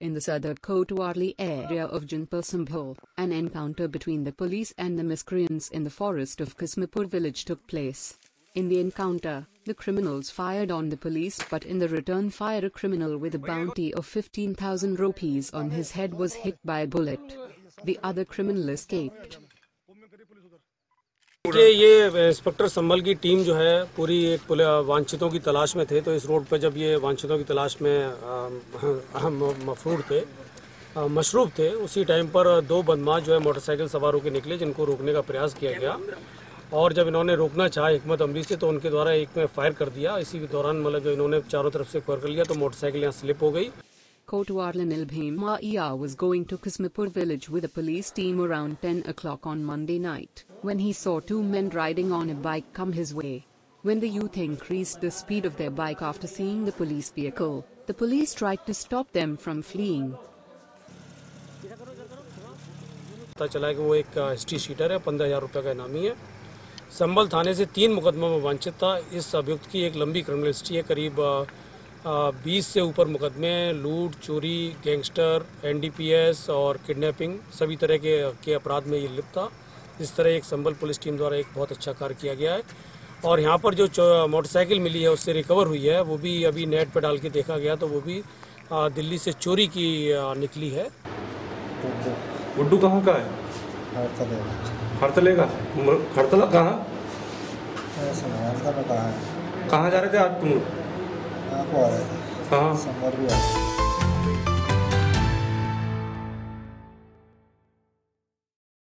In the Sadar Kotwali area of Janpur Sambhal, an encounter between the police and the miscreants in the forest of Kismapur village took place. In the encounter, the criminals fired on the police but in the return fire a criminal with a bounty of 15,000 rupees on his head was hit by a bullet. The other criminal escaped. कि ये inspector संभल की team जो है, पूरी एक वांछितों की तलाश में थे। तो इस रोड पर जब ये वांछितों की तलाश में मफरूर थे मशरूब थे, उसी टाइम पर दो बदमाश जो है मोटरसाइकिल सवार होकर निकले, जिनको रोकने का प्रयास किया गया। और जब इन्होंने रोकना चाहा हिकमत अमरी से तो उनके द्वारा एक में फायर कर दिया। इसी दौरान मतलब जो इन्होंने चारों तरफ़ से फायर कर लिया तो मोटरसाइकिल यहाँ स्लिप हो गई। Kotwala Nilbhima Iya was going to Kismapur village with a police team around 10 o'clock on Monday night, when he saw two men riding on a bike come his way. When the youth increased the speed of their bike after seeing the police vehicle, the police tried to stop them from fleeing. पता चला है कि वो एक history sheeter है पंद्रह हजार रुपये का इनामी है संभल थाने से तीन मुकदमों में वांछित था इस अभियुक्त की एक लंबी क्रिमिनल हिस्ट्री है करीब बीस से ऊपर मुकदमे लूट चोरी गैंगस्टर एनडीपीएस और किडनैपिंग सभी तरह के के अपराध में ये लिप्त था। इस तरह एक संभल पुलिस टीम द्वारा एक बहुत अच्छा कार्य किया गया है। और यहाँ पर जो मोटरसाइकिल मिली है उससे रिकवर हुई है वो भी अभी नेट पर डाल के देखा गया तो वो भी दिल्ली से चोरी की निकली है। गुड्डू कहाँ का है? का हरतला कहाँ? कहा है? कहाँ जा रहे थे आज तुम Tá agora. Tá. São Gabriel.